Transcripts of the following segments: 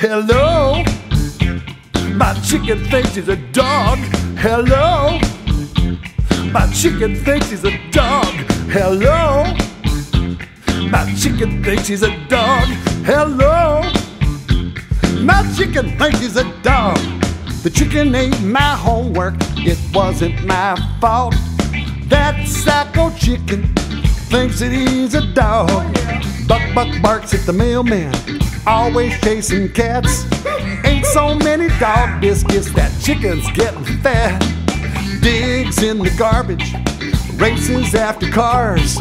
Hello, my chicken thinks he's a dog. Hello, my chicken thinks he's a dog. Hello, my chicken thinks he's a dog. Hello, my chicken thinks he's a dog. The chicken ate my homework, it wasn't my fault. That psycho chicken thinks that he's a dog. Oh, buck Buck barks at the mailman, always chasing cats. Ate so many dog biscuits that chicken's getting fat. Digs in the garbage, races after cars.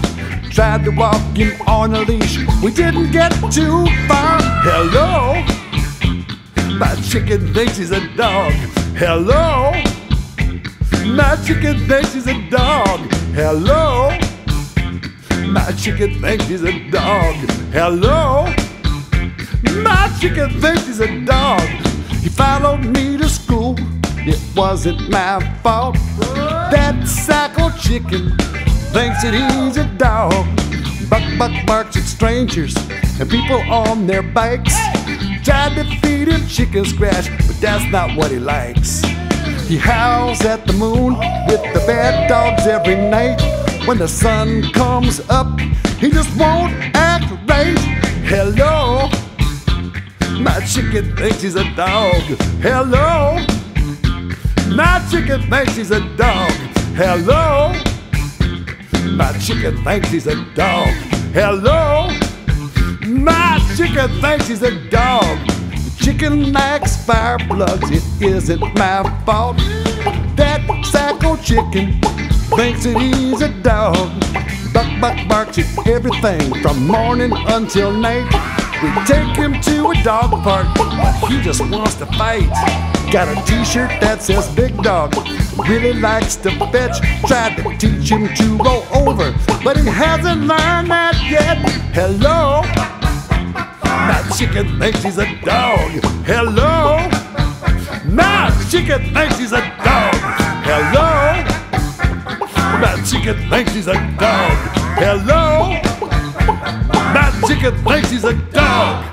Tried to walk him on a leash, we didn't get too far. Hello, my chicken thinks he's a dog. Hello, my chicken thinks he's a dog. Hello. My chicken thinks he's a dog. Hello? Chicken thinks he's a dog. He followed me to school. It wasn't my fault. That psycho chicken thinks that he's a dog. Buck Buck barks at strangers and people on their bikes. Tried to feed him chicken scratch, but that's not what he likes. He howls at the moon with the bad dogs every night. When the sun comes up, he just won't act right. Hello, my chicken thinks he's a dog. Hello, my chicken thinks he's a dog. Hello, my chicken thinks he's a dog. Hello, my chicken thinks he's a dog. Chicken likes fire plugs, it isn't my fault. That psycho chicken thinks that he's a dog. Buck barks at everything from morning until night. We take him to a dog park, but he just wants to fight. Got a t-shirt that says Big Dog, really likes to fetch. Tried to teach him to roll over, but he hasn't learned that yet. Hello, my chicken thinks he's a dog. Hello, my chicken thinks he's a dog. Hello. My chicken thinks he's a dog. Hello? My chicken thinks he's a dog.